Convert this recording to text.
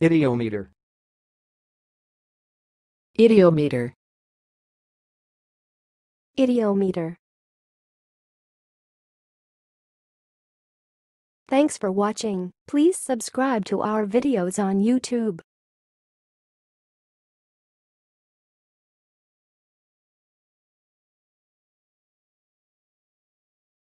Idiometer. Idiometer. Idiometer. Thanks for watching. Please subscribe to our videos on YouTube.